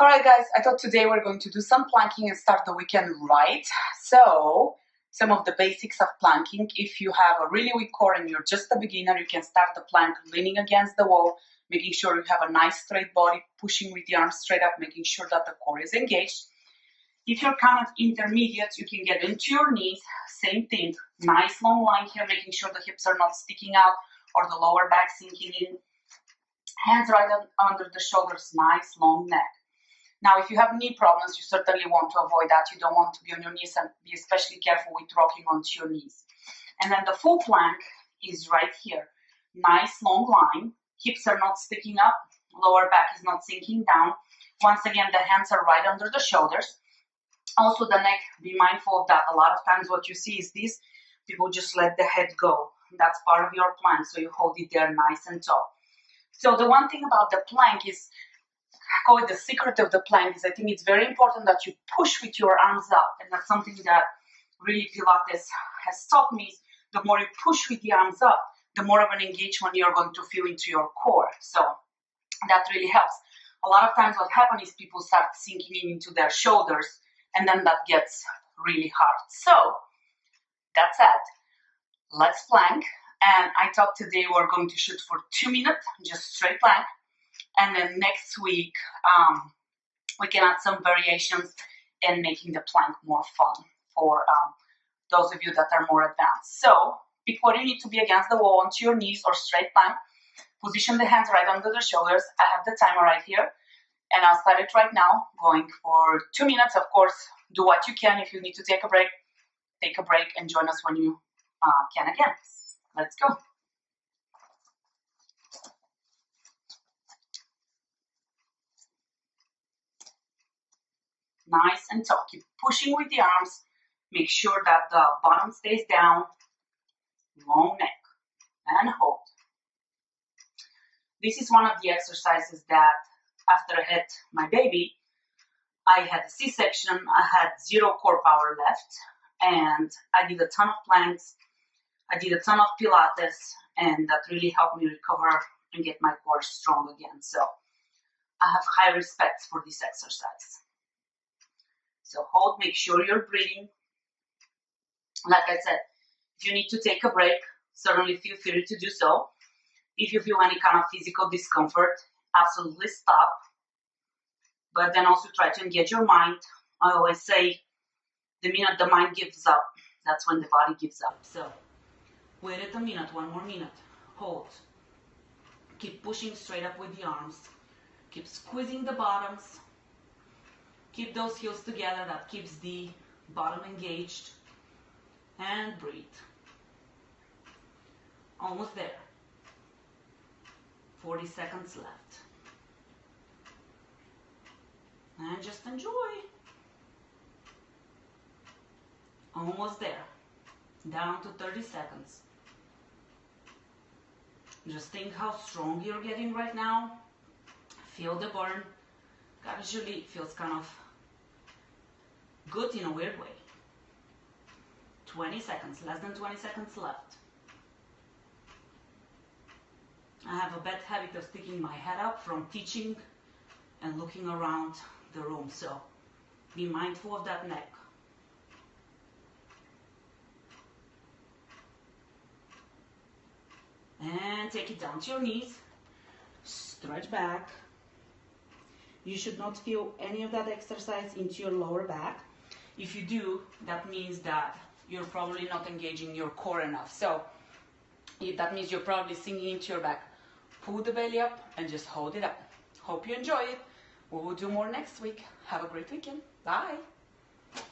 All right, guys, I thought today we're going to do some planking and start the weekend right. So, some of the basics of planking. If you have a really weak core and you're just a beginner, you can start the plank leaning against the wall, making sure you have a nice straight body, pushing with the arms straight up, making sure that the core is engaged. If you're kind of intermediate, you can get into your knees, same thing, nice long line here, making sure the hips are not sticking out or the lower back sinking in. Hands right under the shoulders, nice long neck. Now, if you have knee problems, you certainly want to avoid that. You don't want to be on your knees and be especially careful with rocking onto your knees. And then the full plank is right here. Nice long line. Hips are not sticking up. Lower back is not sinking down. Once again, the hands are right under the shoulders. Also, the neck, be mindful of that. A lot of times, what you see is this people just let the head go. That's part of your plank, so you hold it there nice and tall. So, the one thing about the plank is I call it the secret of the plank is I think it's very important that you push with your arms up. And that's something that really Pilates has taught me. The more you push with the arms up, the more of an engagement you're going to feel into your core. So that really helps. A lot of times what happens is people start sinking in into their shoulders and then that gets really hard. So that's it. Let's plank. And I thought today we're going to shoot for two minutes, just straight plank. And then next week, um, we can add some variations in making the plank more fun for um, those of you that are more advanced. So what you need to be against the wall onto your knees or straight plank. Position the hands right under the shoulders. I have the timer right here. And I'll start it right now, going for two minutes. Of course, do what you can. If you need to take a break, take a break and join us when you uh, can again. Let's go. Nice and tall. Keep pushing with the arms. Make sure that the bottom stays down. Long neck and hold. This is one of the exercises that after I had my baby, I had a C-section, I had zero core power left, and I did a ton of planks, I did a ton of Pilates, and that really helped me recover and get my core strong again. So I have high respect for this exercise. So hold, make sure you're breathing. Like I said, if you need to take a break, certainly feel free to do so. If you feel any kind of physical discomfort, absolutely stop. But then also try to engage your mind. I always say, the minute the mind gives up, that's when the body gives up. So wait a minute, one more minute. Hold. Keep pushing straight up with the arms. Keep squeezing the bottoms. Keep those heels together, that keeps the bottom engaged. And breathe. Almost there. 40 seconds left. And just enjoy. Almost there. Down to 30 seconds. Just think how strong you're getting right now. Feel the burn. It feels kind of good in a weird way. 20 seconds, less than 20 seconds left. I have a bad habit of sticking my head up from teaching and looking around the room, so be mindful of that neck. And take it down to your knees, stretch back. You should not feel any of that exercise into your lower back. If you do, that means that you're probably not engaging your core enough. So that means you're probably sinking into your back. Pull the belly up and just hold it up. Hope you enjoy it. We will do more next week. Have a great weekend. Bye.